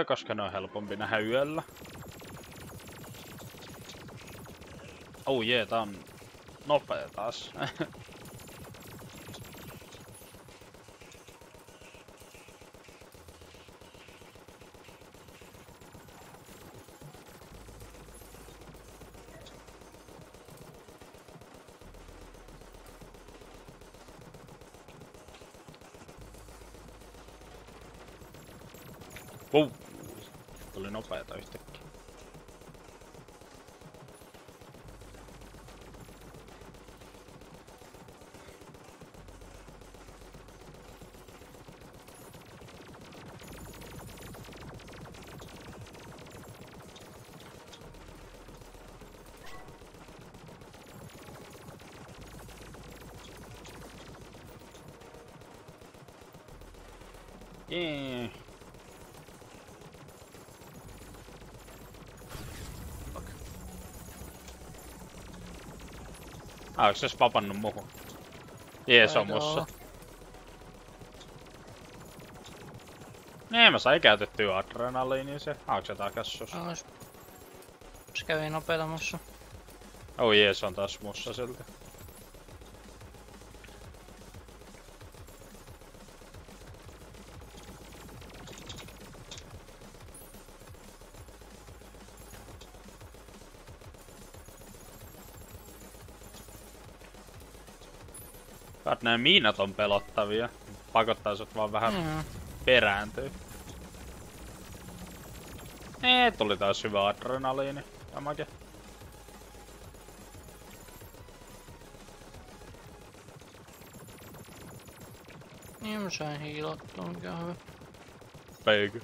Öö, koska ne on helpompi nähdä yöllä. Oh jee, tää on nopea taas. Wow. Nopeeta yhtäkkiä. Yeah. Ah, onks se vapannut muhun? Jees on mussa. Nee, mä sain käytettyä adrenaliinin se. Onks se takas Ois. Se kävi nopeeta mussa. Oh jees, on taas mussa silti. Nää miinat on pelottavia. Pakottaa sut vaan vähän Mm. perääntyy. Nee, tuli taas hyvä adrenaliini. Tämäkin. Niin mä sain hiilattua, mikä on hyvä. Big.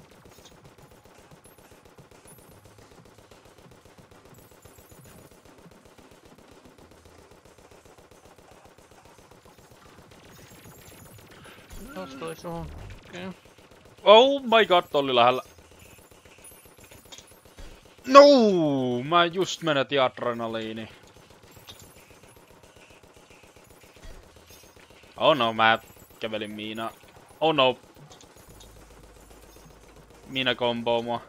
Suhun. Okei. Okay. Oh my god, oli lähellä. No, mä just menetin adrenaliini. Oh no, mä kävelin miina. Oh no. Miina komboo mua.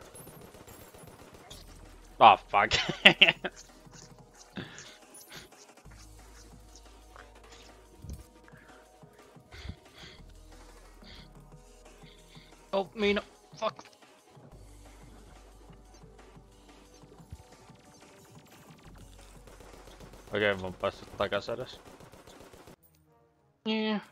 Ah fuck. Päässyt takas edes. Niin.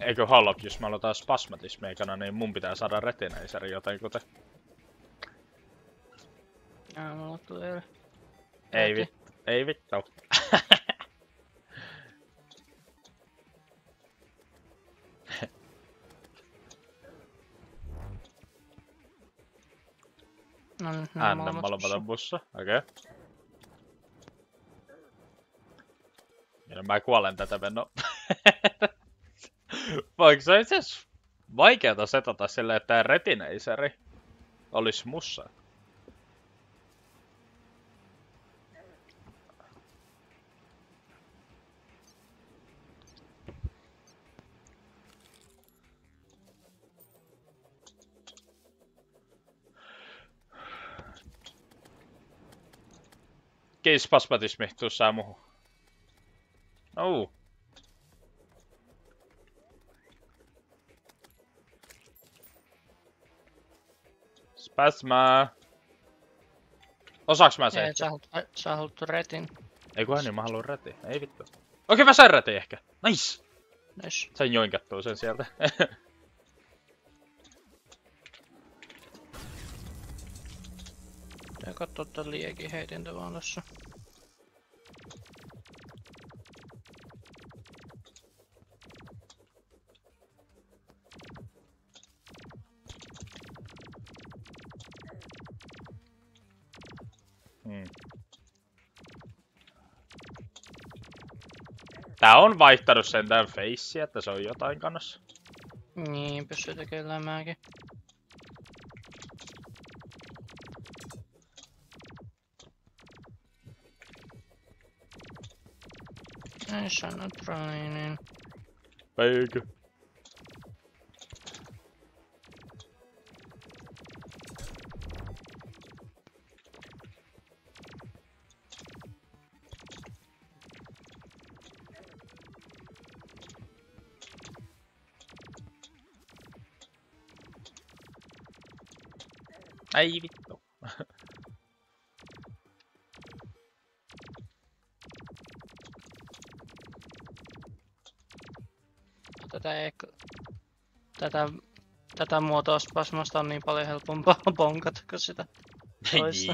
Eikö halop, jos mä aloitan spasmatismeikana, niin mun pitää saada retineiseri jotenkuten. Ää, mulla tulee. Ei, vi On bussa. Okei. Okay. Ja mä kuolen tätä menno. Vaikka se on itse asiassa vaikeeta setata silleen, että tää retineiseri olisi mussa. Case pasmatismi, tuu sää muhu. Oh. Spasma. Osaaks mä sen? Ei, sä haluat, ai, sä haluat retin. Ei kunhan niin, mä haluan reti. Ei vittu. Okei, mä sain reti ehkä. Nice! Nice. Sain joinkattua sen sieltä. Ja katso tän liekin heitintä vaan tossa. Tää on vaihtanut sentään facea, että se on jotain kanssa. Niin, pystyy tekemään lämääkin. Näissä on neutraalinen. Eikö? Ai vittu. Tätä ei... Tätä... Tätä muotoa spasmasta on niin paljon helpompaa bonkata kuin sitä. Toista.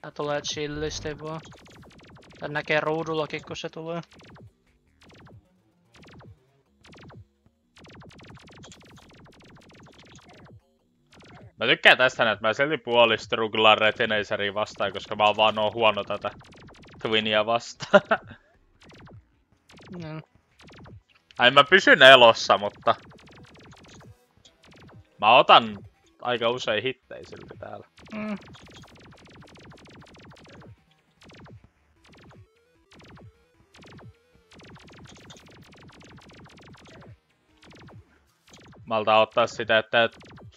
Tää tulee chillisti vaan. Tää näkee ruudullakin kun se tulee. Mä tykkään tästä, että mä silti puoli strugglaa Retinaceriin vastaan, koska mä vaan oon huono tätä Twinia vastaan. Mm. Ai mä pysyn elossa, mutta... Mä otan aika usein hittejä silti täällä. Mm. Malta ottaa sitä, että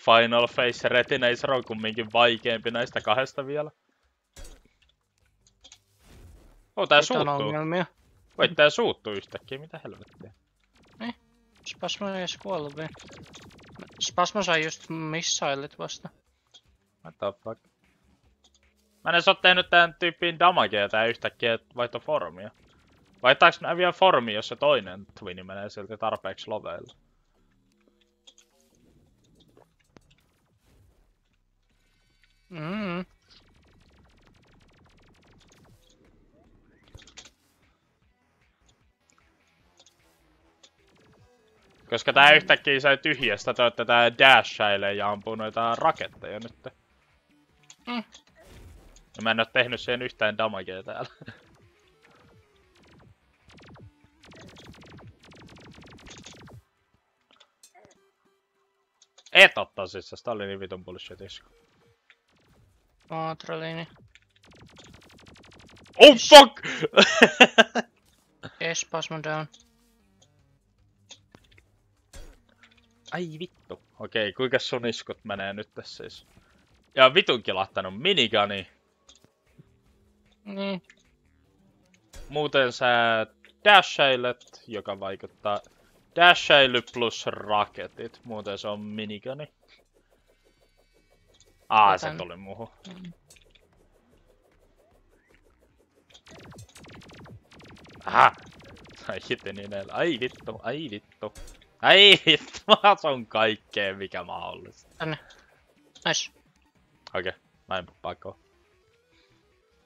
Final Face Retinacer on kumminkin vaikeampi näistä kahdesta vielä. Oh, tää Nyt on suuttuu. ongelmia. Voi, tää suuttuu yhtäkkiä, mitä helvettiä. Spasmo ei edes kuollut vielä. Spasmo sai just missailit vasta. What the fuck? Mä en edes oo tehnyt tän tyyppiin damagea tää yhtäkkiä vaihto formia. Vaihtaaks nää vielä formi, jos se toinen twini menee silti tarpeeksi loveilla? Mm. Koska tää yhtäkkiä sai tyhjästä, te ootte tää dashailee ja ampuu noita raketteja nyt. Mm. Ja mä en oo tehnyt siihen yhtään damagea täällä. Et ottaa siis, tää oli niin vitun bullshit isku. Maatraliini. Oh fuck! Okay, spasmo down. Ai vittu. Okei, kuinka sun iskut menee nyt tässä siis? Ja vitun kilahtanut minigani. Niin. Muuten sä dashailet, joka vaikuttaa dashaily plus raketit. Muuten se on minigani. Aa, se tuli muuhun. Mm. Aha! Ai hitin niin Ai vittu, ai vittu. Ai vittu, mä asun kaikkeen mikä mahdollista. Tänne. Nice. Okei, okay, mä en pakko.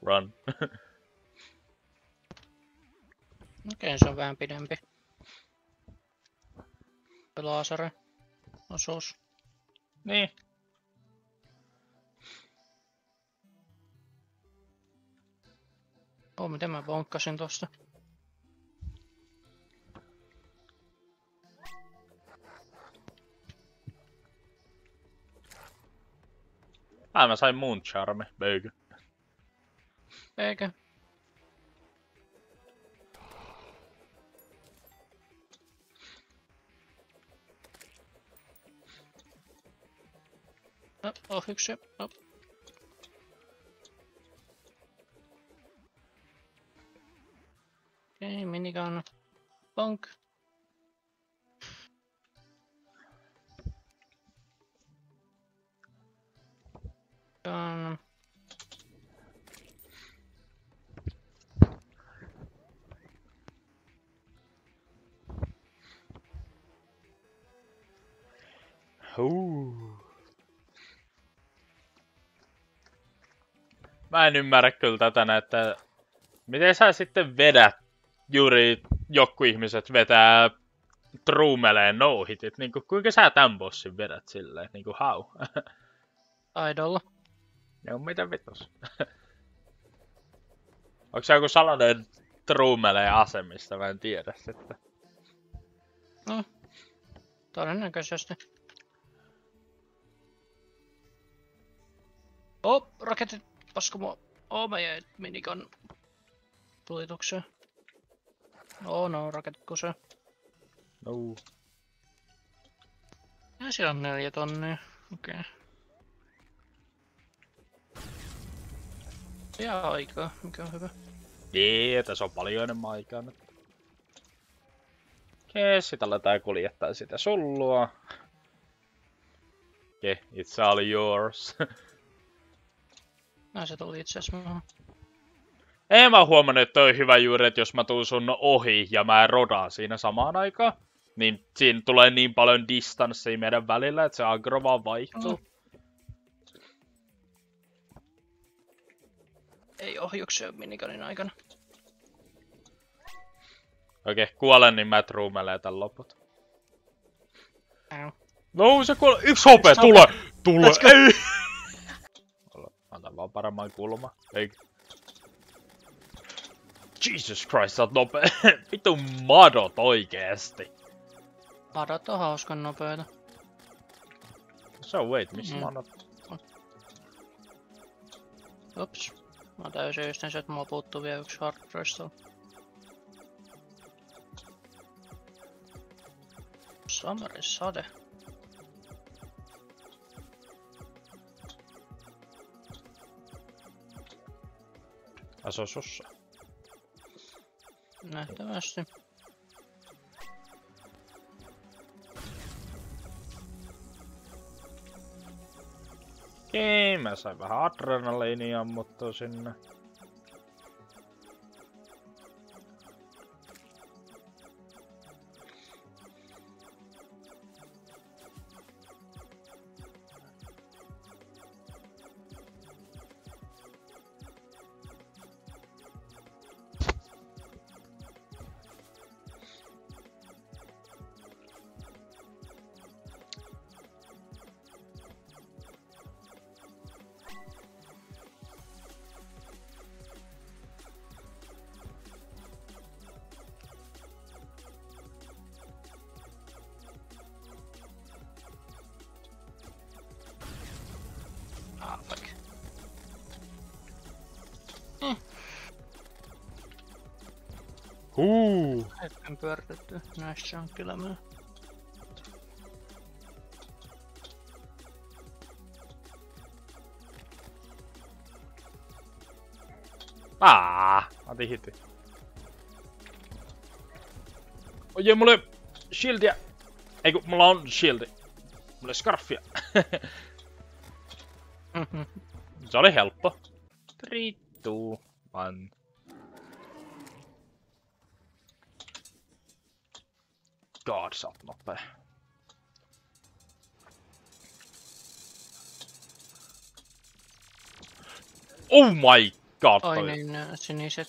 Run. Okei, se on vähän pidempi. Laasari. Osuus. niin. Oh, miten mä bonkkasin tosta? Ah, mä sain Moon Charme, bögö. Eikä. No, ohjuksi. No. Okei, minigun. Bonk. Gun. Mä en ymmärrä kyllä tätä, että miten sä sitten vedät juuri joku ihmiset vetää truumeleen no hitit, niin kuinka sä tämän bossin vedät silleen, niin kuin how? Taidolla. Ja mitä vitus? Onko se joku salainen truumeleen ase, mistä mä en tiedä sitten? No. Todennäköisesti. Oh, raketit pasko mua. Oh, mä jäin minigun tulitukseen. Oh no, raketit kusee. No. Ja siellä on neljä tonnia. Okei. Okay. Ja aikaa, mikä on hyvä. Jee, tässä on paljon enemmän aikaa nyt. Okei, sit aletaan kuljettaa sitä sullua. Okei, okay, it's all yours. No se tuli itse asiassa Ei mä huomannut, että toi hyvä juuri, että jos mä tuun sun ohi ja mä rodaan siinä samaan aikaan, niin siinä tulee niin paljon distanssia meidän välillä, että se agro vaan vaihtuu. Mm. Ei ohjuksia minikanin aikana. Okei, okay, kuolen, niin mä truumelee tän loput. Ow. No, se kuole. Yksi HP, tule! Tule! Ei! Anna vaan paremman kulma. Ei. Jesus Christ, sä oot nopea. Vittu madot oikeesti. Madot on hauskan nopeita. So wait, missä mm. madot? Ups. Mä täysin just että mulla puuttuu vielä yksi hard crystal. Summerin sade. On sussa. Nähtävästi. Okei, mä sain vähän adrenaliinia mutta sinne. Huu. Hetken pyöritetty näistä chunkkilämää. Aa, mä otin hitti. Oi, mulla ei shieldia. Ei kun mulla on shieldi. Mulla ei scarfia. Se oli helppo. Oh my god! Ai niin, nää siniset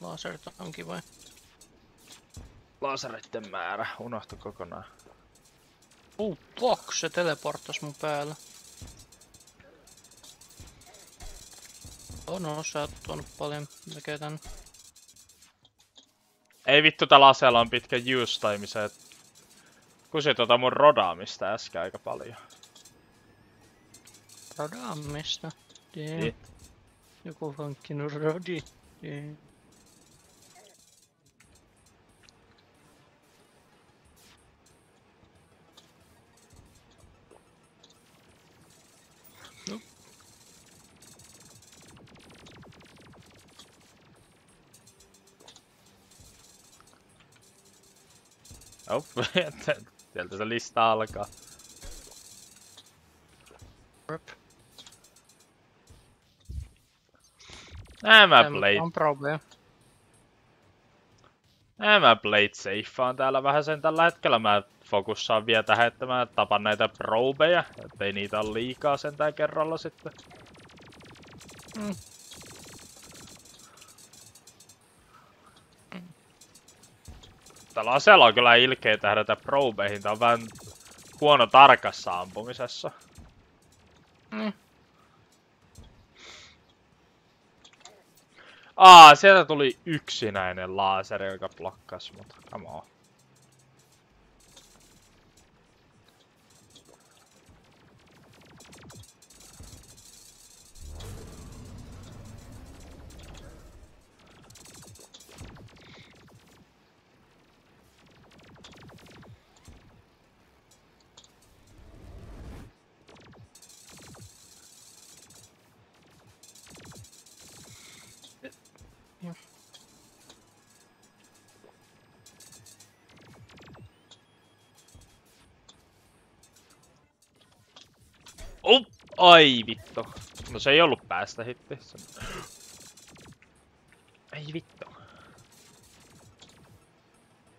laserit on kivoja. Lasereiden määrä, unohtu kokonaan. Oh fuck, se teleporttas mun päällä. Oh no, sä oot tuonut paljon väkeä tän. Ei vittu, tällä aseella on pitkä use time, se Kusi tota mun rodaamista äsken aika paljon. Rodaamista? Jee. Niin. Joku hankkinut rodi. Jee. Oh, Sieltä se lista alkaa. Nämä Blade... On problem. Nämä Blade safeaan täällä vähän sen tällä hetkellä. Mä fokussaan vielä tähän, että mä tapan näitä probeja. Ettei niitä ole liikaa sentään kerralla sitten. Mm. Tällä aseella on kyllä ilkeä tähdätä probeihin. Tää on vähän huono tarkassa ampumisessa. Mm. Aa, sieltä tuli yksinäinen laaseri, joka blokkas mut. Come on. Ai vittu. No se ei ollut päästä hitti. Ei vittu.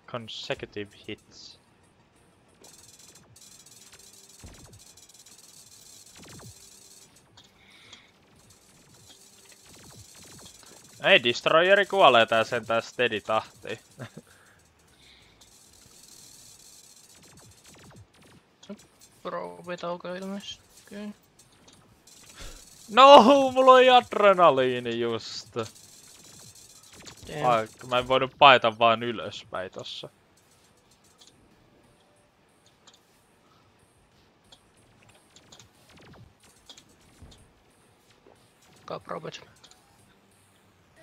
Consecutive hits. Ei, Destroyeri kuolee tää sentään steady tahtiin. Proovitauko ilmeisesti. Okay. No, mulla oli adrenaliini just. Vaikka mä en voinut paeta vaan ylöspäin tossa. Go.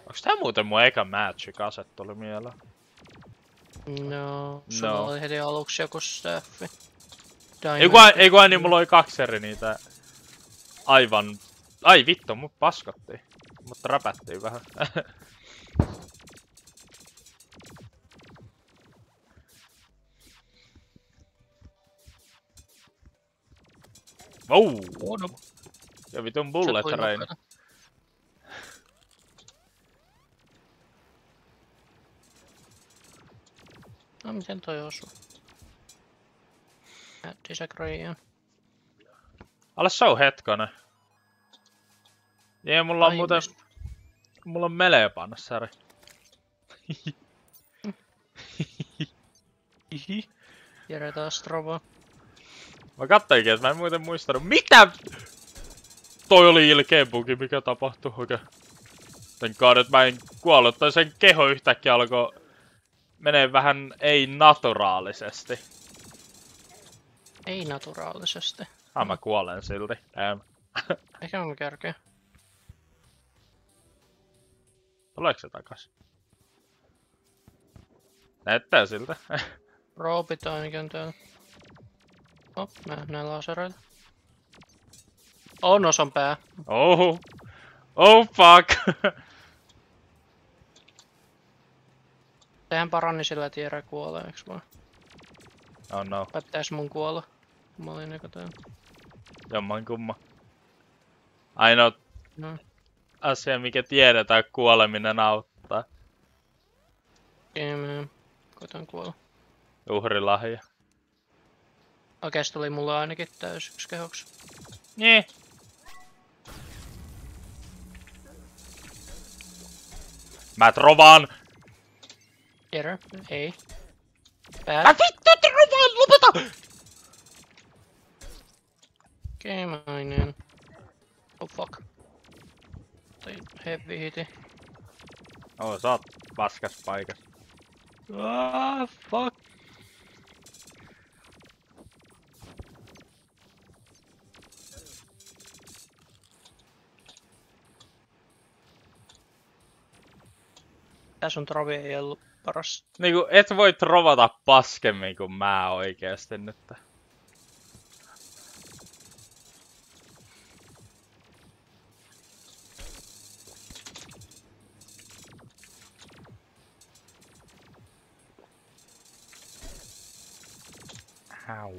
Onks tää muuten mun eka matchi kaset tuli mieleen? No, sulla No. oli heti aluksi joku staffi. Ei kun, ei kun niin mulla oli kaksi eri niitä aivan... Ai vittu, mut paskottiin. Mutta räpättiin vähän. Oh, Oh, no. ja vitun bullet Se train. No miten toi osu? Disagree. Alle show hetkonen. Jee, mulla on muuten... Mulla on melee panssari. Jere taas Trova. Mä katsoinkin, että mä en muuten muistanut. Mitä? Toi oli ilkeä bugi, mikä tapahtui oikein. Sen God, että mä en kuollut. Tai sen keho yhtäkkiä alkoi menee vähän ei-naturaalisesti. Ei naturaalisesti. Ah, mä kuolen silti. Damn. Eikä mä kerkeä. Tuleeko se takas? Näyttää siltä. Roopit ainakin on täällä. Oh, mä näen lasereita. On osan pää. oh. Oh fuck. Sehän parani sillä, Jere kuolee, eiks vaan? oh no. Vai pitäis mun kuolla? Mä olin eka täällä. Jomman kumma. Ainoa No, asia, mikä tiedetään, kuoleminen auttaa. okei, mä koitan kuolla. Uhrilahja. Oikeesti tuli mulle ainakin täysiksi kehoksi. Niin. Mä trovaan! Jere, ei. Mä Pää. vittu trovaan, lopeta! Keemainen. Oh fuck. Tai heavy hiti. Oo, sä oot paskas paikas. Ah, fuck. Tää sun trovi ei ollut paras. Niinku, et voi trovata paskemmin kuin mä oikeesti nyt.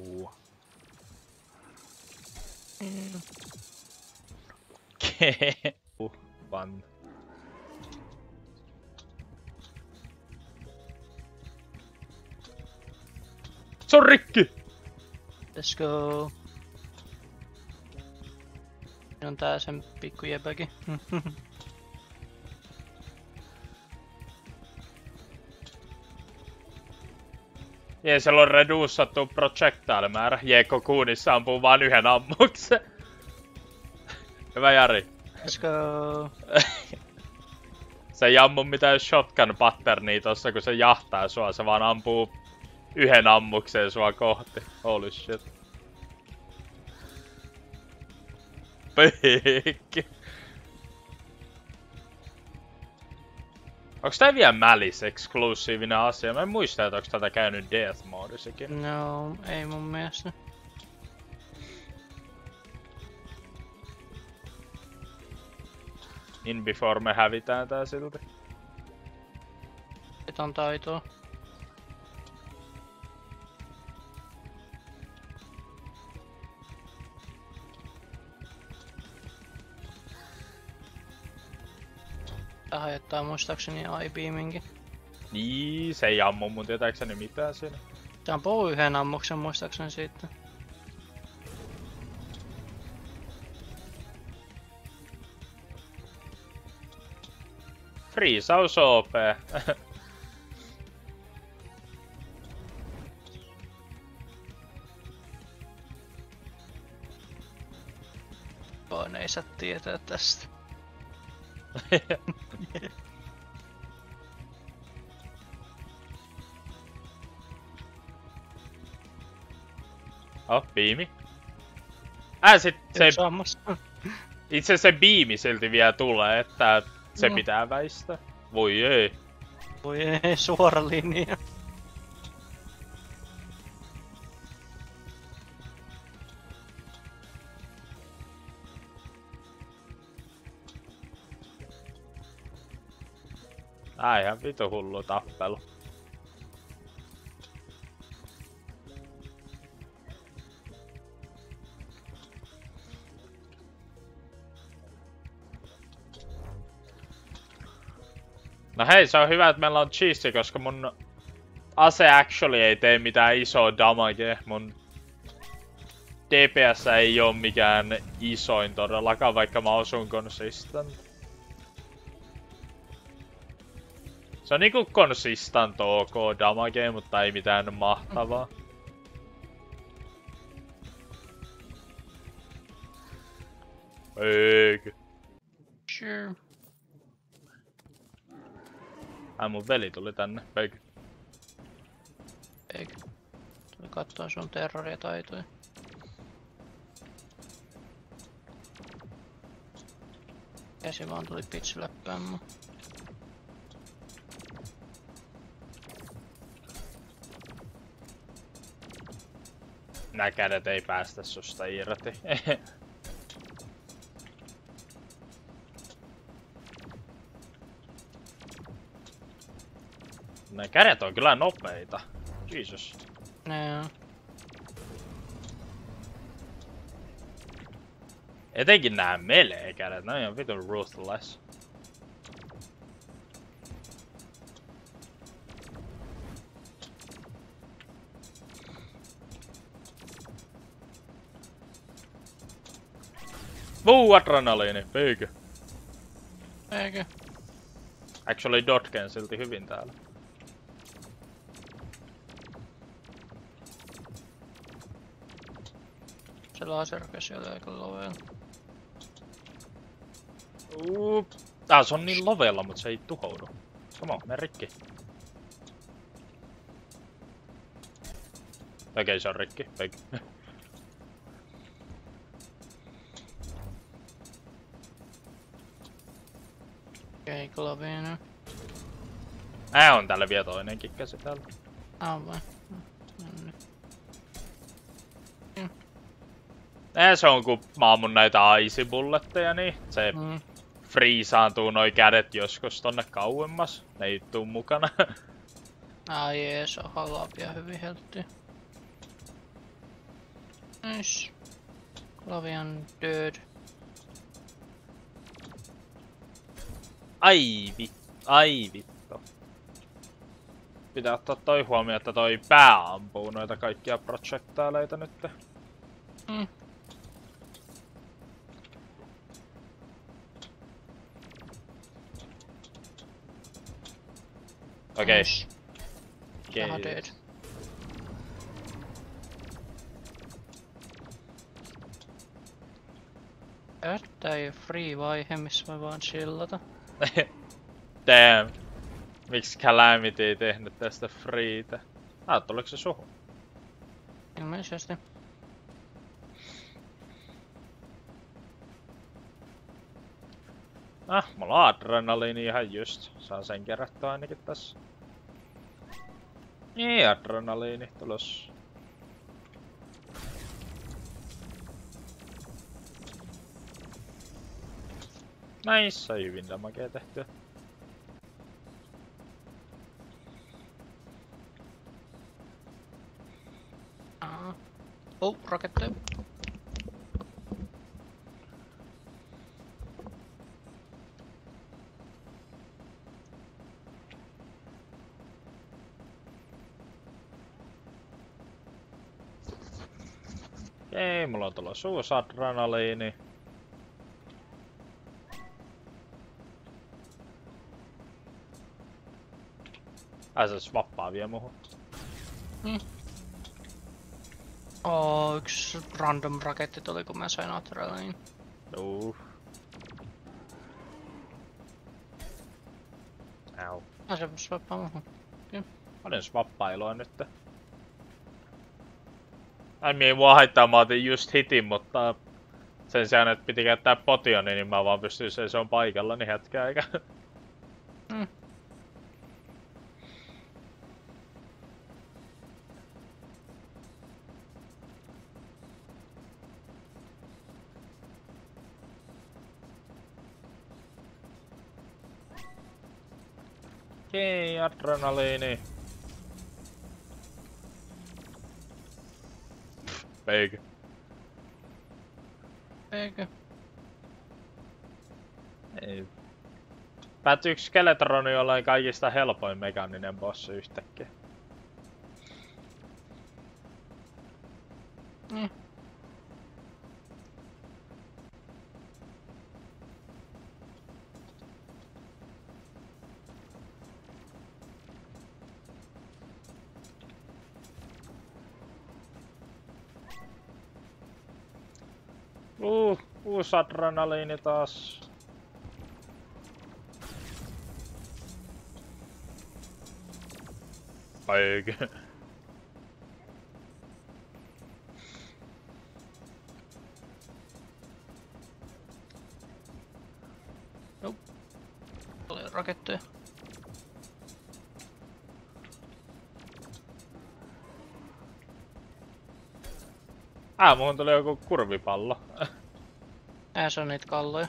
Au. Mm. Kehu. Van. Se on rikki! Let's go. Siinä on tää sen pikku jäbäkin. Jee, siellä on redussattu projectile-määrä. Jeko Kuunissa ampuu vaan yhden ammuksen. Hyvä Jari. Let's go. Se ei ammu mitään shotgun patternia tossa, kun se jahtaa sua. Se vaan ampuu yhden ammukseen sua kohti. Holy shit. Peikki. Onks tää vielä Mälis eksklusiivinen asia? Mä en muista, että onks tätä käynyt Death Modissakin. No, ei mun mielestä. In before me hävitään tää silti. Sit on taitoa. Hajottaa muistaakseni iBeaminkin. Niin, se ei ammu mun tietääkseni mitään siinä. Se ampuu yhden ammuksen muistaakseni siitä. Friisaus OP. Vaan ei saa tietää tästä. Oh, biimi. Äh, sit se, itse se biimi silti vielä tulee, että se No. pitää väistää. Voi ei. Voi ei, suora linja. Tää ihan vitu hullu tappelu. No hei, se on hyvä, että meillä on cheese, koska mun ase actually ei tee mitään isoa damagea. Mun DPS ei oo mikään isoin todellakaan, vaikka mä osun consistent. Se on niinku consistent ok damage, mutta ei mitään mahtavaa. Eikö? Sure. Ai mun veli tuli tänne. Eikö? Eikö? Tuli kattoo sun terroritaitoja. Käsi vaan tuli pitchläppäämään. Nää kädet ei päästä susta irti. Nää kädet on kyllä nopeita. Jesus. Ne on. Etenkin nää melee kädet, ne on vitun ruthless. Vuu adrenaliini, pyykö. Eikö? Actually Dotken silti hyvin täällä. Se laserkäsi oli aika lovella. Uup. Tää se on niin lovella, mut se ei tuhoudu. Come on, mene rikki. Okei, se on rikki. Peg. Ei Glaviina. Ää on täällä vielä toinenkin käsi täällä. Ah vai? No niin. Ää se on kun mä ammun näitä icy bulletteja, niin se Mm. friisaantuu noi kädet joskus tonne kauemmas. Ne ei tuu mukana. Ah jees, on halapia hyvin heltti. Nice. Glavian dead. Ai vi, ai vittu. Pitää ottaa toi huomioon, että toi pää ampuu noita kaikkia projectileita nyt. Mm. Okei. Okay. Jaha dead. Tää ei oo free vaihe, missä voi vaan chillata. Damn. Miksi Calamity ei tehnyt tästä freeitä? Ah, tuliko se suhu? Ilmeisesti. Ah, mulla on adrenaliini ihan just. Saa sen kerättyä ainakin tässä. Niin, adrenaliini tulos. Näissä sai hyvin damagea tehtyä. Oh, raketteja. Ei, mulla on tuolla suusadrenaliini. Ai se swappaa vielä muuhun. Mm. Oh, yksi random raketti tuli kun mä sain adrenaliin. Uh. Au. Ai se swappaa muuhun. Olen swappailua nyt. Ai mie mua haittaa, mä otin just hitin, mutta sen sijaan, että piti käyttää potioni, niin mä vaan pystyin se on paikalla niin hetken aikaa. adrenaliini. Big. Eikö? Ei. Päättyykö Skeletroni olla kaikista helpoin mekaninen bossi yhtäkkiä? Adrenaliini taas. Eikö? Tuli raketteja. Ah, muun tuli joku kurvipallo. Se on niitä kalloja.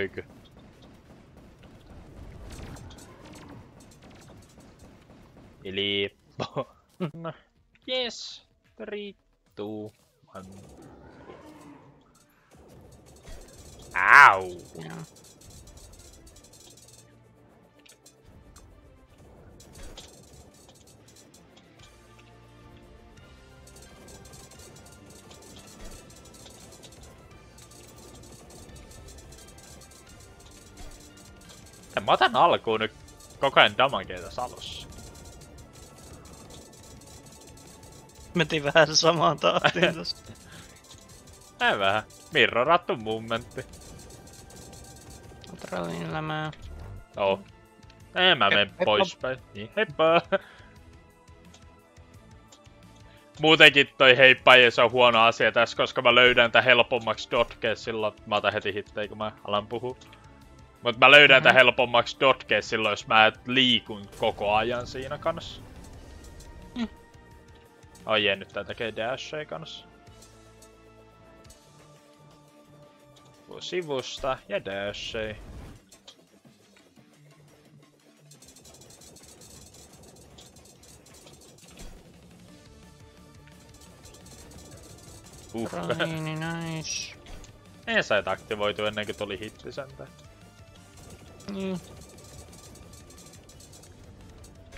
Eikö? No, yes. Three, two, one. Au! Ja mä otan alkuun nyt koko ajan damageita salossa. Metin vähän samaan tahtiin tosta. Näin vähän. Mirrorattu momentti. Adrenaliinilla mä... Oo. En mä menen heippa. poispäin. Niin, heippa! Muutenkin toi heippa ei se on huono asia tässä, koska mä löydän tän helpommaksi dotkea silloin, mä otan heti hittejä kun mä alan puhua. Mut mä löydän tän Mhm. helpommaksi dotkea silloin, jos mä liikun koko ajan siinä kanssa. Mm. Ai jee, nyt tää tekee dashia kanssa. Sivusta ja dashia. Uh. Adrenaliini, nice. Ei sait aktivoitu ennen kuin tuli hitti sentään. Niin.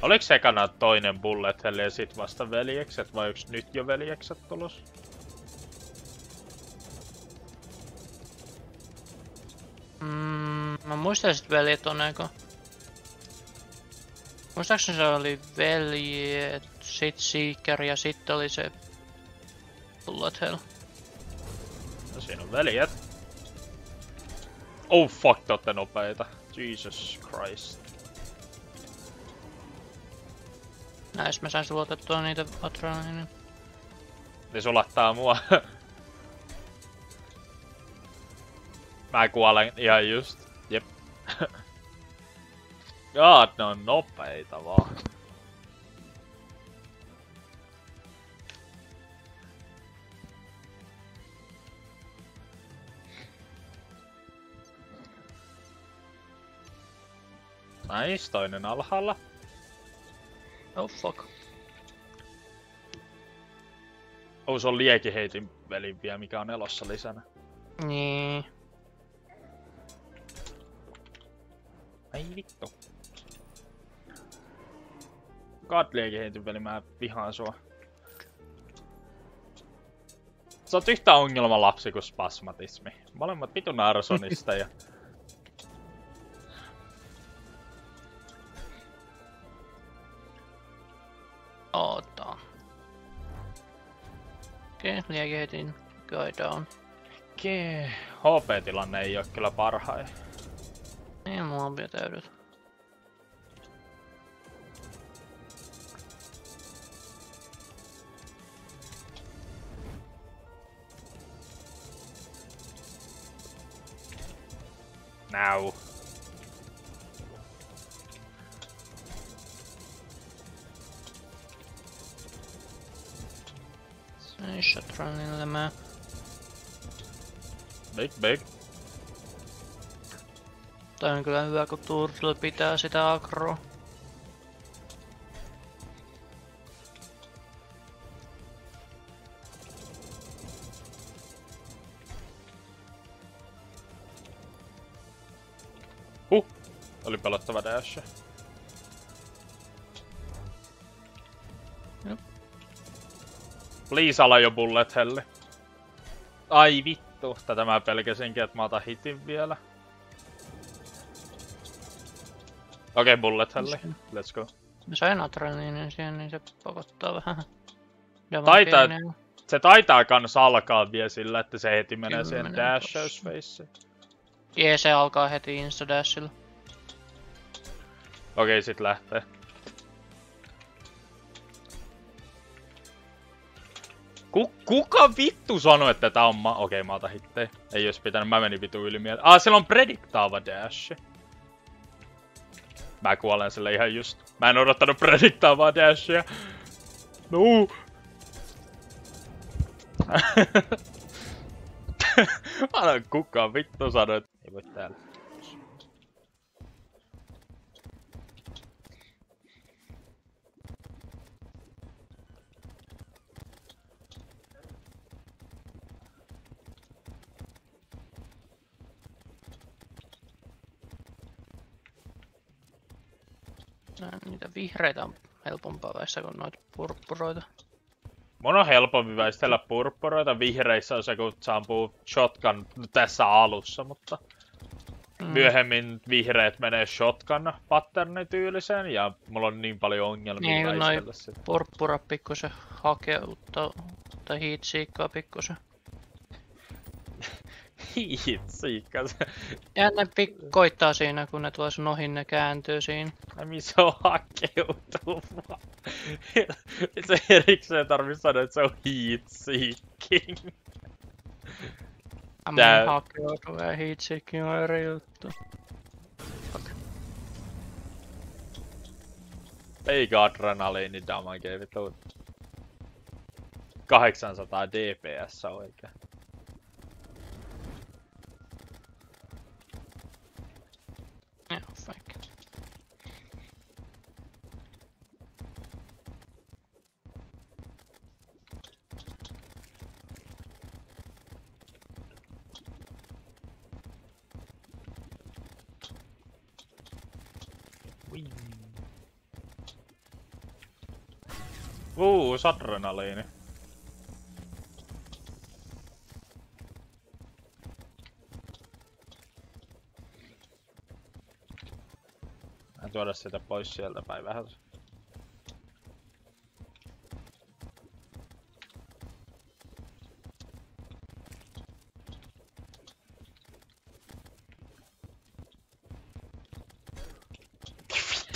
Oliko sekana toinen bullet hell ja sit vasta veljekset vai onks nyt jo veljekset tulos? Mm, mä muistaisin, että veljet on aika... Muistaakseni se oli veljet, sit Seeker ja sitten oli se Bullet Hell. No siinä on veljet. Oh fuck, te ootte nopeita. Jesus Christ. Nähdään, jos mä saan luotettua niitä patroneja. Niin... Ne sulattaa mua. mä kuolen ihan just. Jep. God, ne on nopeita vaan. Nice, toinen alhaalla. Oh fuck. Oh, se on liekiheitin vielä, mikä on elossa lisänä. Niin. Ai vittu. God liekiheitin veli, mä vihaan sua. Sä oot yhtä ongelma lapsi kuin spasmatismi. Molemmat vitun Arsonista ja... Okay, liekehetin go down. Okei. HP-tilanne ei oo kyllä parhain. Ei mulla on täydet. Now. Se ei shotrunille mä. Big, big. Toi on kyllä hyvä, kun Turtle pitää sitä agroa. Huh! Oli pelottava dash. Please ala jo bullet helli. Ai vittu, tätä mä pelkäsinkin, että mä otan hitin vielä. Okei, okay, bullet helli. Let's go. Mä sain adrenaliinin siihen, niin se pakottaa vähän. Taitaa-. Se taitaa kans alkaa vielä sillä, että se heti menee siihen dashaus faceen. Jee, se alkaa heti instadashilla. Okei, sit lähtee. Ku, kuka vittu sanoi, että tää on ma... Okei, mä otan. Ei jos pitänyt, mä menin vitu yli mieltä. Ah, siellä on prediktaava dash. Mä kuolen sille ihan just. Mä en odottanut prediktaavaa dashia. No. mä kukaan vittu sanoi, että ei voi täällä. Nää, niitä vihreitä on helpompaa väissä kuin noita purppuroita. Mun on helpompi väistellä purppuroita. Vihreissä on se, kun saapuu shotgun tässä alussa, mutta Mm. myöhemmin vihreät menee shotgun patterni tyyliseen ja mulla on niin paljon ongelmia Niin, väistellä sitä. Purppura pikkusen hakeuttaa, tai heatsiikkaa pikkusen. Hiitsiikka se. Ja ne pik- koittaa siinä, kun ne tulee sun ohi, ne kääntyy siinä. Ai missä on hakeutuva. se erikseen tarvii sanoa, että se on. Ammun Tää- hakeutuu ja heatsiikki on eri juttu. Eikä adrenaliini damage, vittu. 800 DPS oikein. Joo, fake. Uus adrenaliini. Mä tuoda sitä pois sieltä päin vähän.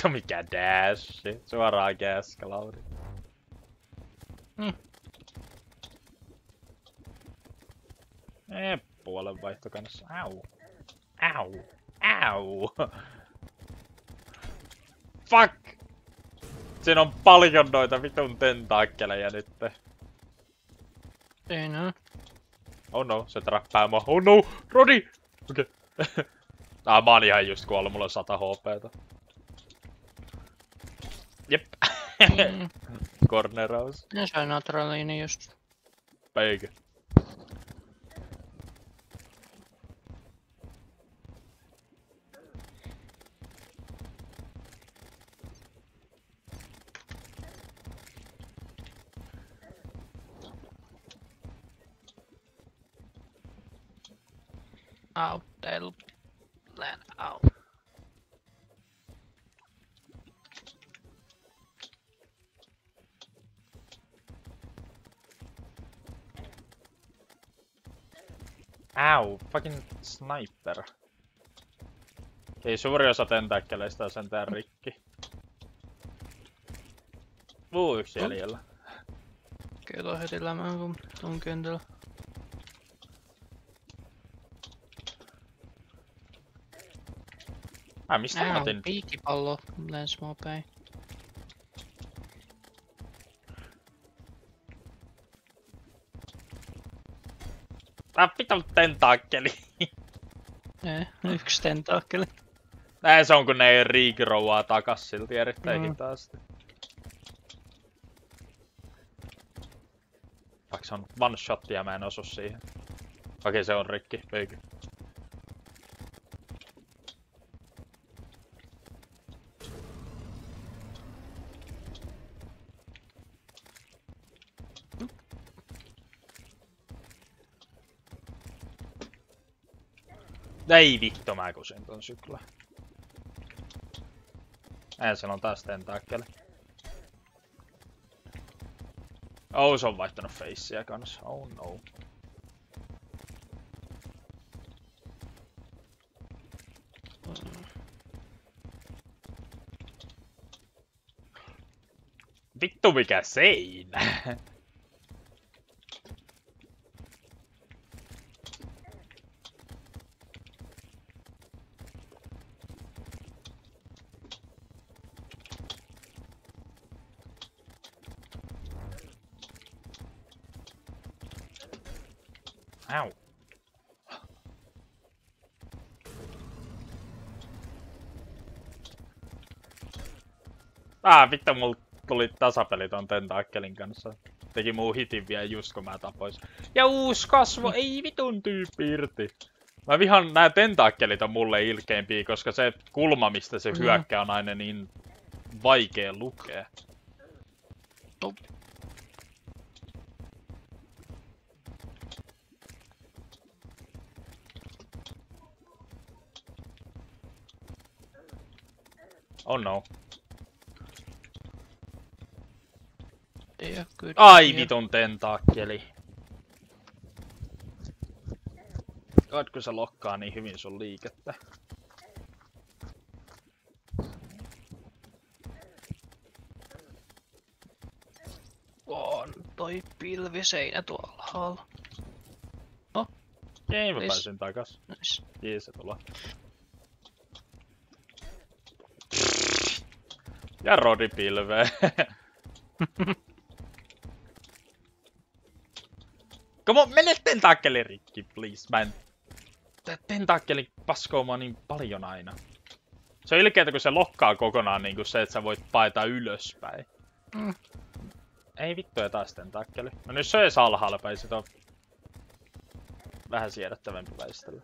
Mikä dashi. Suoraan keskalaudi. Mm. Ee, vaihto kanssa. Au. Au. Au. Fuck! Siinä on paljon noita vitun tentaakkeleja nyt. Ei nää. Oh no, se träppää mua. Oh no, Rodi! Okei. Okay. ah, mä oon ihan just kuollut, mulla on 100 HPtä. Mm. Corneraus. Ja se on naturaliini just. Eikö? Fucking sniper. Ei suuri osa tentäkkeleistä on sentään rikki. Vuu yksi jäljellä. Kyllä heti lämään kun tuon kentällä. Ai mistä mä otin? piikipallo lens mua päin. Pitää tentakkeli. Ee, yksi tentaakkeli. Näin se on kun ne ei regrowaa takas silti erittäin Mm. hitaasti. Vaikka se on one shot ja mä en osu siihen. Okei se on rikki, eikö? Ei vittu mä kusin ton sykla. Ei, siellä on taas tentaakkeli. Oh, se on vaihtanut faceä kans. Oh no. Vittu mikä seinä! Au. Ah, vittu, mulla tuli tasapeli ton tentakkelin kanssa. Teki muu hitin vielä just kun mä tapois. Ja uusi kasvo, ei vitun tyyppi irti. Mä vihan nää tentakkelit on mulle ilkeimpiä, koska se kulma, mistä se Mm. hyökkää, on aina niin vaikea lukea. Oh no. Ei oo good. Ai vitun tentaakkeli. Kun se lokkaa niin hyvin sun liikettä. On toi pilviseinä tuolla alhaalla. Ei mä Yes. pääsin takas. Nice. Jees, se tulla. Ja Rodi Come on, mene tentakkeli rikki, please. Mä en... Tää tentakkeli paskoo mua niin paljon aina. Se on ilkeätä, kun se lokkaa kokonaan niin kuin se, että sä voit paeta ylöspäin. Mm. Ei vittu, ja taas tentakkeli. No nyt se on edes alhaalla päin, sit on vähän siedättävämpi väistellä.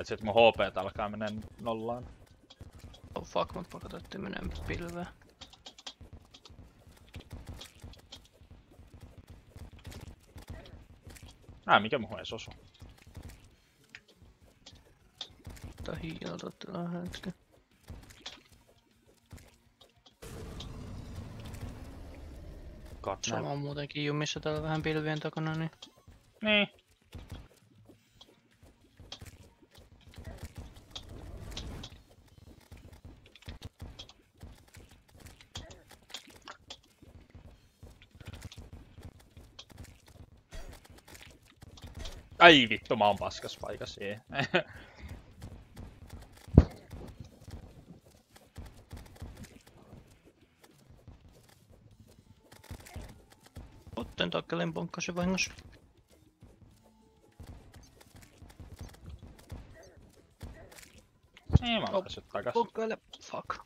Et sit mun HP alkaa mennä nollaan. Oh fuck, mut pakotettiin menemään pilveen. Ää, mikä mun edes osu? Tää hiiltä tilaa hetken. God, Sama nää... on muutenkin jumissa täällä vähän pilvien takana, niin Niin. Ai vittu, mä oon paskas paikas, jee. otten takkelin ponkkasi vahingossa. Ei mä oon päässyt takas. Ponkkaile. Fuck.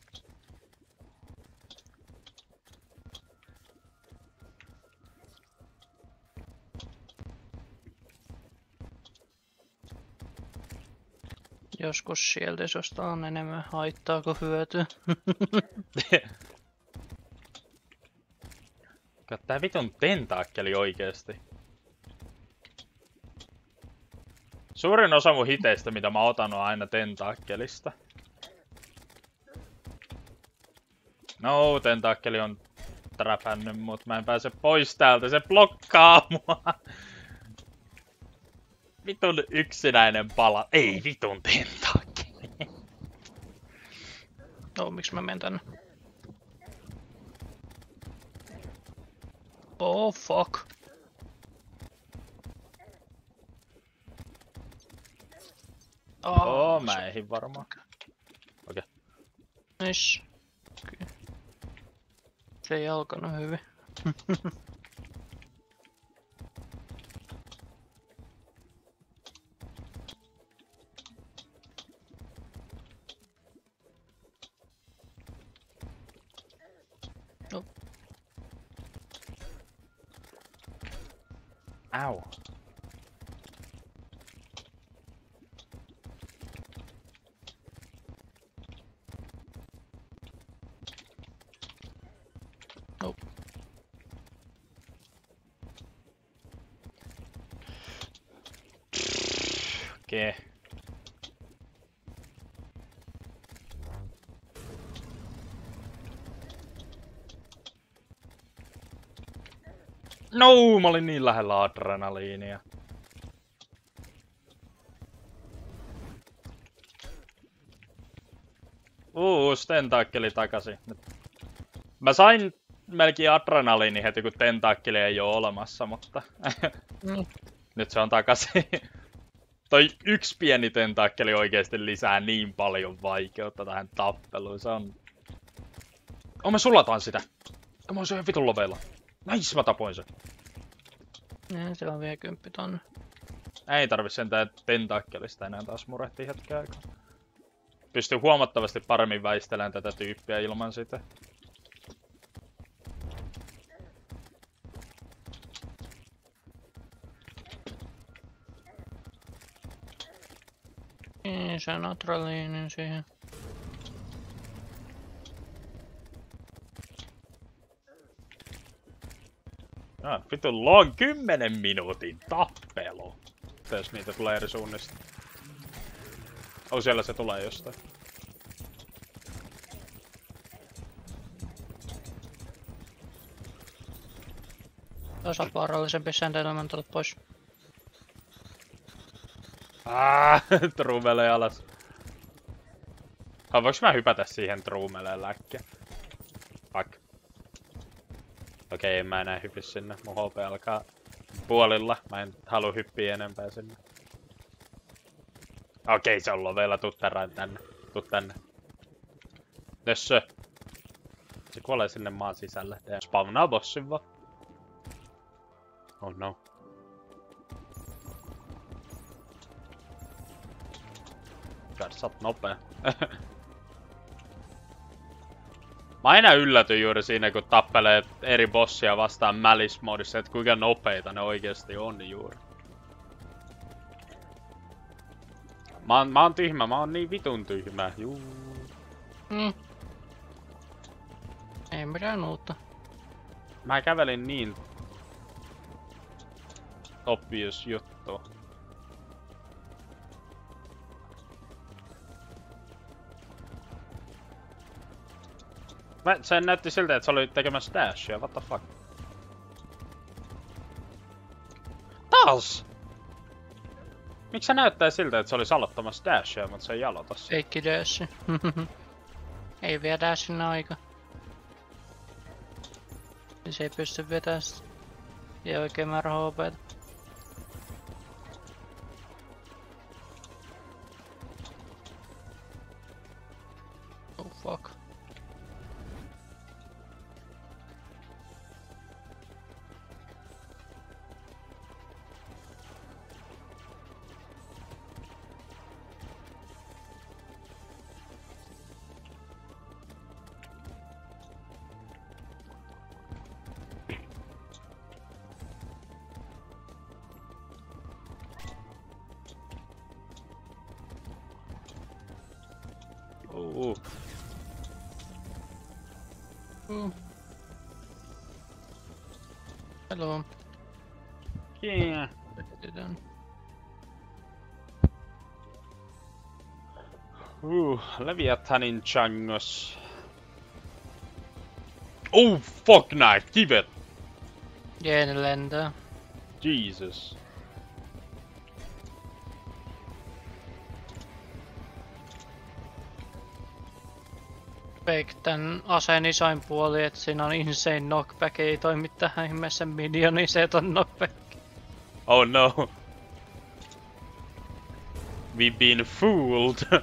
Joskus sieltä on enemmän haittaa kuin hyötyä. Tää vitun tentaakkeli oikeesti. Suurin osa mun hiteistä, mitä mä otan, on aina tentaakkelista. No, tenttaakkeli on träpännyt mut, mä en pääse pois täältä, se blokkaa mua. Vitun yksinäinen pala. Ei vitun tentaakkeli. No, miksi mä menen tänne? Oh fuck. Oh, oh mä eihin varmaan. Okei. Okay. Ish. Se ei alkanut hyvin. Ow. Okay. No, mä olin niin lähellä adrenaliinia. Uusi tentaakkeli takaisin. Mä sain melkein adrenaliini heti kun tentaakkeli ei ole olemassa, mutta mm. nyt se on takaisin. Toi yksi pieni tentaakkeli oikeesti lisää niin paljon vaikeutta tähän tappeluun. Se on... Oh, me sulataan sitä. Come on, se on vitun loveilla. Nais, mä tapoin sen. Nee, se on vielä kymppi tonne. Ei tarvi sentään tentaakkelista enää taas murehtia hetken aikaa. Pystyy huomattavasti paremmin väistelemään tätä tyyppiä ilman sitä. Niin, se neutraliinin siihen. Ah, vittu long 10 minuutin tappelu. Jos niitä tulee eri suunnista. Oh, siellä se tulee jostain. Osa vaarallisempi sääntelymän tulla pois. Ah, truumele alas. Haluanko mä hypätä siihen truumeleen läkkiä? Fuck. Okei, en mä enää hyppi sinne. Mun HP alkaa puolilla. Mä en halua hyppiä enempää sinne. Okei, se on lovella. Tuu tänne. Tuu tänne. Tässä. Se kuolee sinne maan sisälle. Ja spawnaa bossin vaan. Oh no. Oot nopea. Mä aina yllätyn juuri siinä, kun tappelee eri bossia vastaan Malice-modissa, että kuinka nopeita ne oikeasti on juuri. Mä oon, mä oon tyhmä, mä oon niin vitun tyhmä, juu. Mm. Ei mitään uutta. Mä kävelin niin obvious juttu. Mä, se näytti siltä, että se oli tekemässä dashia, what the fuck? Taas! Miksi se näyttää siltä, että se oli aloittamassa dashia, mutta se ei aloita sitä? Feikki ei vielä dashin aika. Niin se ei pysty vetämään sitä. Ei oikein määrä HPtä. Uh, Mm. Hello. yeah. Didn't. Uh, Leviathanin changos. Oh, fuck näet, kivet! Jee, ne lentää. Jesus. Fake tän aseen isoin puoli, että siinä on insane knockback, ei toimi tähän ihmeessä minioni, se on knockback. Oh no. We've been fooled.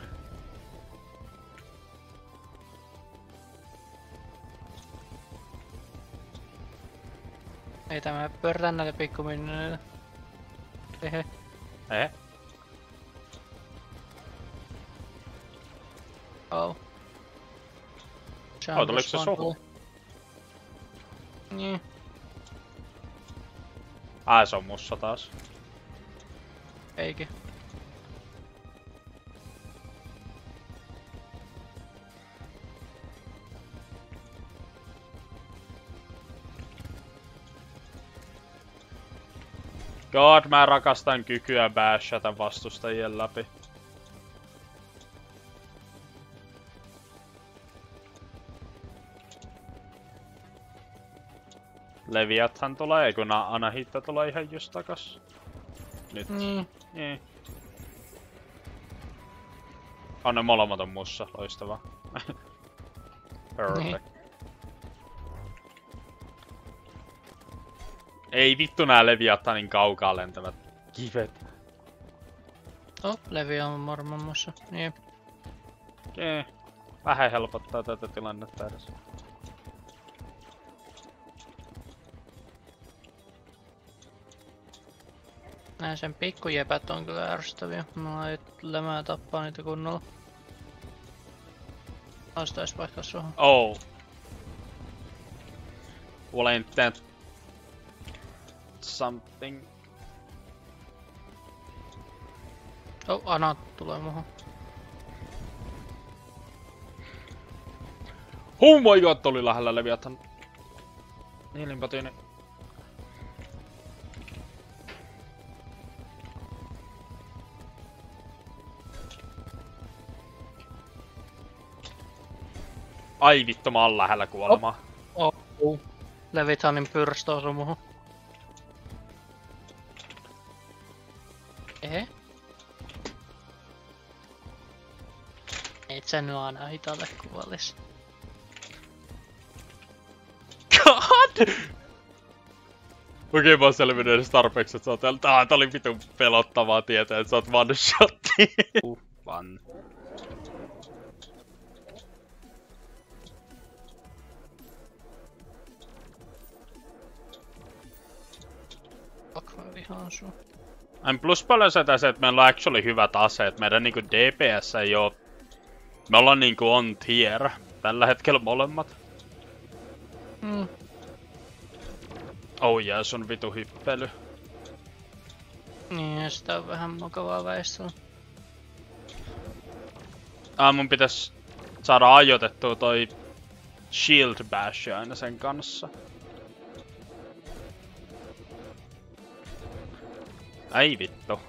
Ei tämä pyörätä näille. Hehe. eh? Oh, tuliko se sohu? Niin. Ai se on mussa taas. Eikä. God, mä rakastan kykyä bashata vastustajien läpi. Leviathan tulee, kun Na- Anahita tulee ihan just takas. Nyt. Niin. Niin. On ne molemmat on mussa, loistavaa. Perfect. Niin. Ei vittu nää Leviathanin kaukaa lentävät kivet. Oh, levi on mormamassa. Niin. Okei. Vähän helpottaa tätä tilannetta edes. Nää sen pikkujepät on kyllä ärsyttäviä. Mä oon lämää tappaa niitä kunnolla. Ostais vaikka suhun. Oh. Well, ain't that something? Oh, Ana tulee muhun. Oh my god, oli lähellä Leviathan. Nielinpatyyni. Ai vittu, mä oon lähellä kuolemaa. Oh. oh. Levithanin pyrstö osui muhun. Ehe. Et sä nyt aina hitalle kuolis. God! Okei, mä oon selvinnyt edes tarpeeksi, että sä oot täällä. Tää, tää oli vitun pelottavaa tietää, että sä oot one shotti. uh, one. Vihaan sua. I'm plus paljon se, että meillä on actually hyvät aseet. Meidän niinku DPS ei oo... Me ollaan niinku on tier. Tällä hetkellä molemmat. Mm. Oh jää sun vitu hyppely. Niin, sitä on vähän mukavaa väistellä. Ah, mun pitäis saada ajoitettua toi Shield Bash aina sen kanssa. Ai vittu. Ow!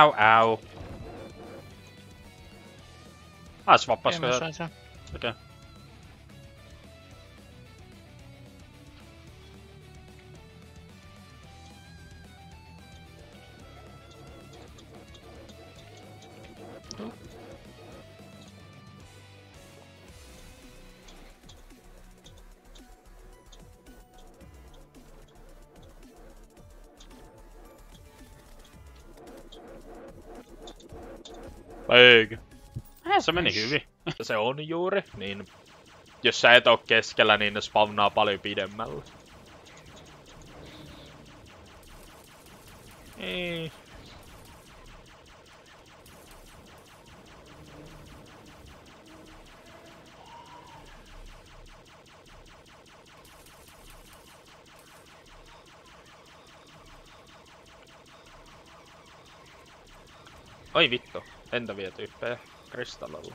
Au, au. Ah, swappasko Mä se? Eikö? Eh, se meni hyvin. Se on juuri, niin jos sä et oo keskellä, niin ne spawnaa paljon pidemmällä. Ei. Oi vittu, lentäviä tyyppejä kristallilla.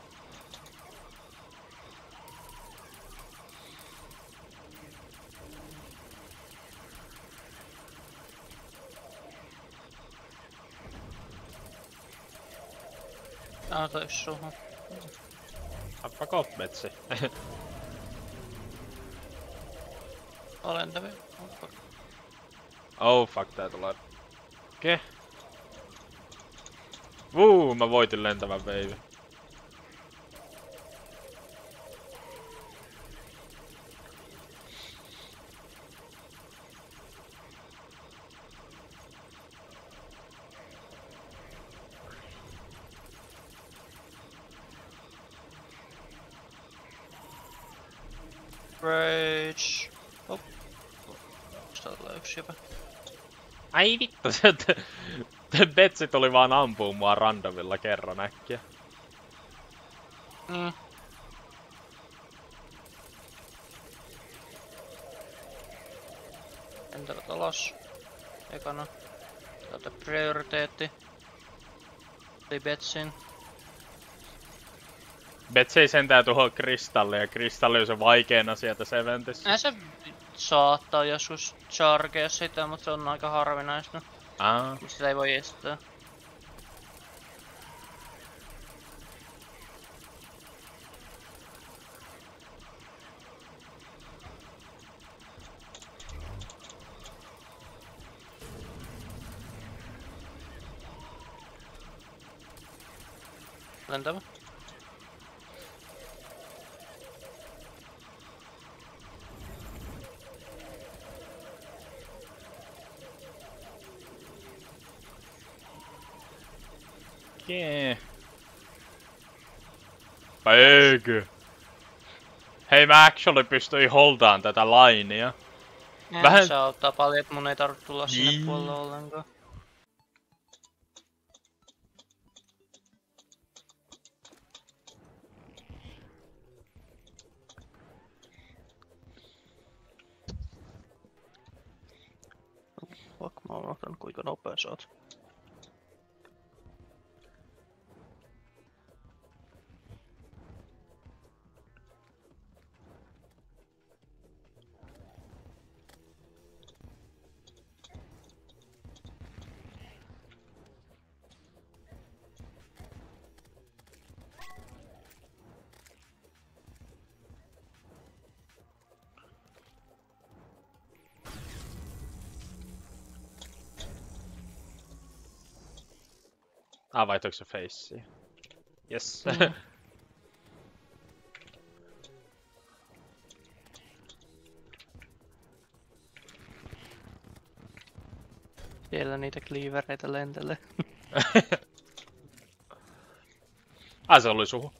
Tää toi suhun. Happako metsi? Olen tävi. oh fuck, tää tulee. Ke? Vuu, mä voitin lentävän baby. Rage. Hop. Tää tulee yksi jäpä. Ai vittu, se Betsi tuli vaan ampuu mua randomilla kerran äkkiä. Mm. Lentävät alas. Ekana. Täältä prioriteetti. Oli Betsin. Betsi ei sentään tuho kristalli ja kristalli on se vaikein asia tässä eventissä. Näin se saattaa joskus chargea sitä, mutta se on aika harvinaista. Ah, Sitä ei voi. Eikö? Hei, mä actually pystyin holdaan tätä linea. Vähän... Vähän- Se auttaa paljon, että mun ei tarvitse tulla sinne Niin. puolelle ollenkaan. Fuck, mä unohtan kuinka nopea sä oot. Ah, vaihtoiko se facea? Yes. Mm. Siellä niitä cleavereitä lentelee. ah, se oli suhu.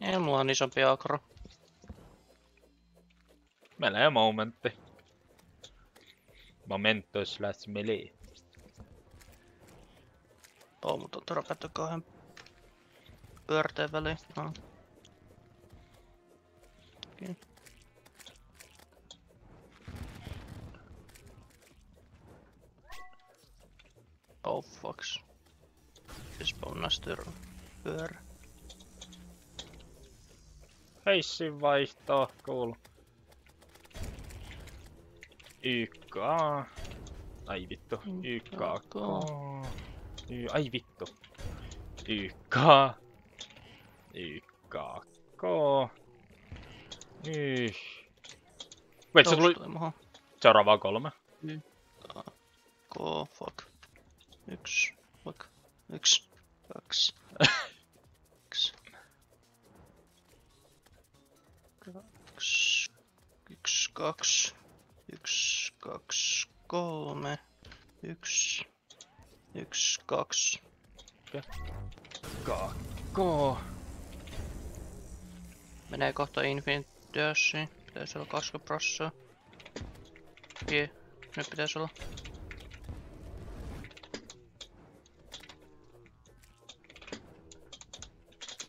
Ei, mulla on isompi agro. Menee momentti. Momento slash melee. Mutta on kauhean pyörteen väliin. No. Okei. Oh fucks. Spawnas tyr- pyörä. Facein vaihto, cool. YK. Ai vittu, YK. Ai vittu. YK. YK. K. Y. Wait, se tuli seuraavaan kolme. K, kohta Infinite Dashiin. Pitäisi olla 20 prossaa. Jee, nyt pitäisi olla.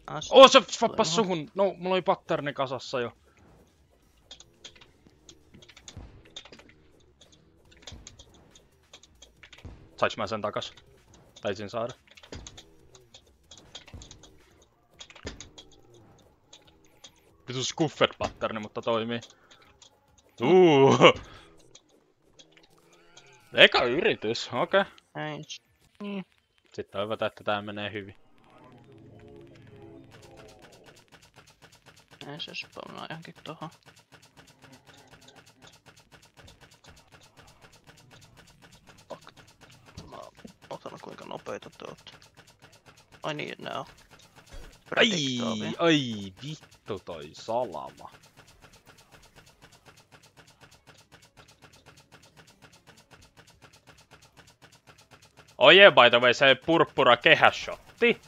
As. Oh, se fappas suhun! No, mulla oli patterni kasassa jo. Saiks mä sen takas? Taisin saada. Vitu skuffed patterni, mutta toimii. Uu. Eka yritys, okei. Okay. Näin. Niin. Sitten toivotaan, että tää menee hyvin. Näin se spawnaa johonkin tohon. Fuck. Mä otan kuinka nopeita te ootte. Ai niin, nää on. Ai, ai, vittu toi salama. Oje, by the way, se purppura kehäshotti.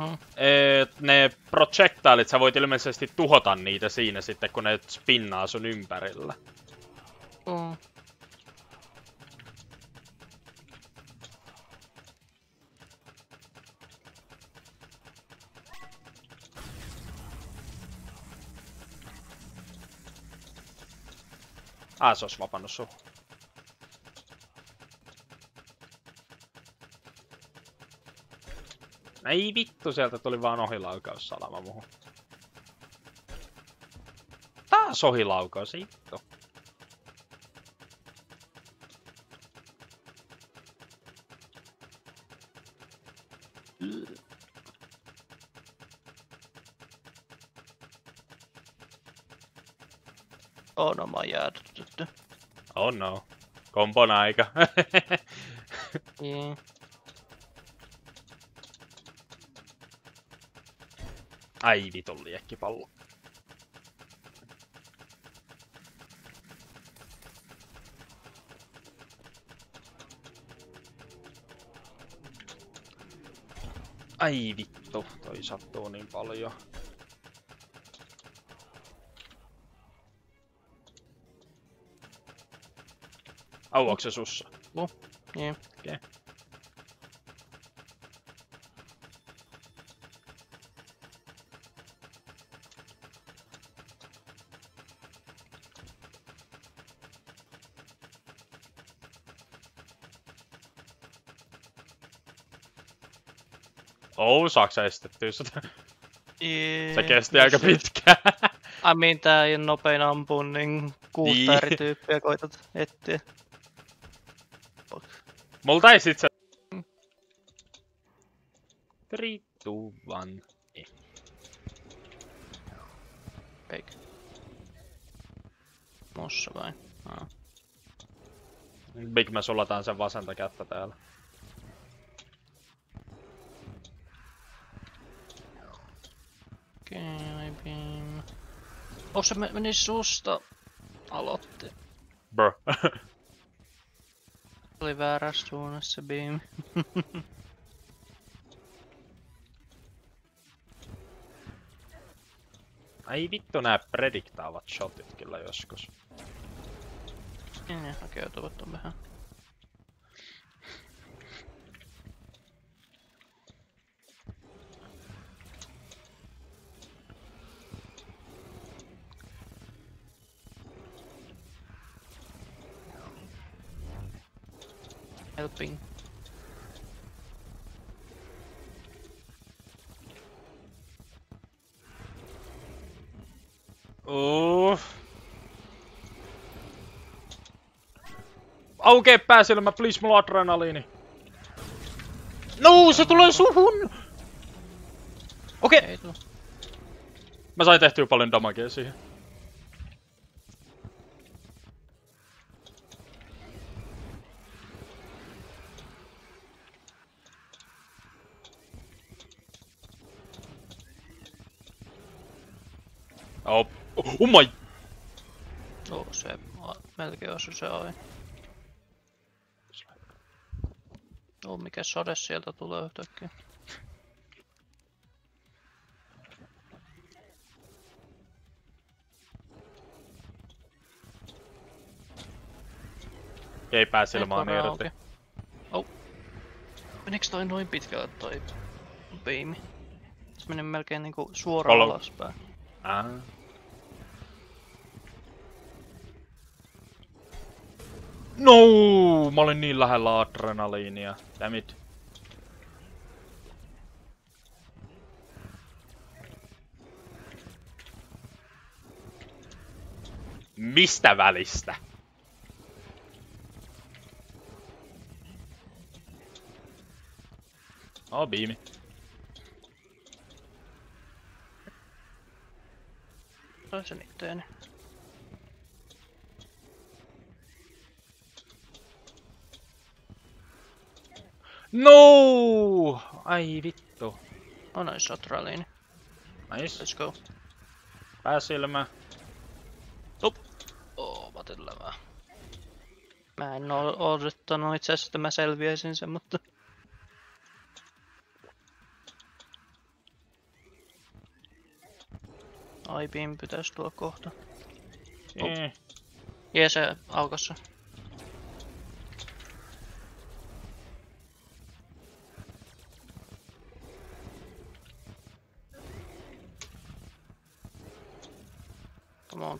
Mm. Et ne projectilet, sä voit ilmeisesti tuhota niitä siinä sitten, kun ne spinnaa sun ympärillä. Mm. Ah, se ois vapannut sun. Ei vittu, sieltä tuli vaan ohilaukaus salama muuhun. Taas ohilaukaus, vittu. Oon jäädytetty. Oh no. Kompon aika. Jee. Ai vitun liekkipallo. Ai vittu, toi sattuu niin paljon. Au, onks se sussa? Jee. Okei. Oh, saaks sä estettyä sitä? Se kesti aika pitkään. I mean, tää ei nopein ampuu, niin kuutta Niin. eri tyyppiä koitat etsiä. Multa ei sit se... 3, 2, 1. Fake. Mossa vai? Ah. Big me sulataan sen vasenta kättä täällä. Okei, beam. Oh, se me- meni susta. Aloitti. Bro. Oli väärässä suunnassa beam. Ai vittu nää prediktaavat shotit kyllä joskus. Niin, ne hakeutuvat on vähän. Helping. Uh. Aukee pääsilmä, please, mulla adrenaliini. No, se tulee suhun! Okei, okay. Mä sain tehtyä paljon damagea siihen. Oh, oh my! Oo, se melkein osui se ohi. Oo, mikä sade sieltä tulee yhtäkkiä. Ei pääse ilmaan irti. Oh. Menikö toi noin pitkälle toi beami? Se meni melkein niinku suoraan Olo- alaspäin. Ah. No, mä olin niin lähellä adrenaliinia. Dammit. Mistä välistä? Oh, biimi. Sai sen itteeni. No! Ai vittu. No noin, satraliini. Nice. Let's go. Pääsilmä. Oo, vatellävää. Mä en oo odottanut itse asiassa, että mä selviäisin sen, mutta... Aipiin pitäis tulla kohta. Oh. Eh. Jee, se aukossa.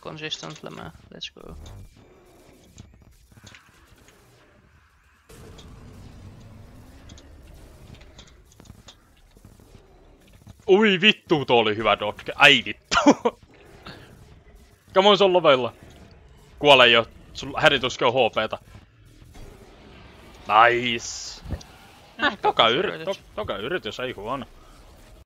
Consistent lemä. Let's go. Ui vittu, tuo oli hyvä dodge. Ai vittu. Come on, se on lovella. Kuole jo. Sun härityskö on HPtä. Nice. Äh, toka, yri- to- toka yritys ei huono.